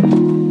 you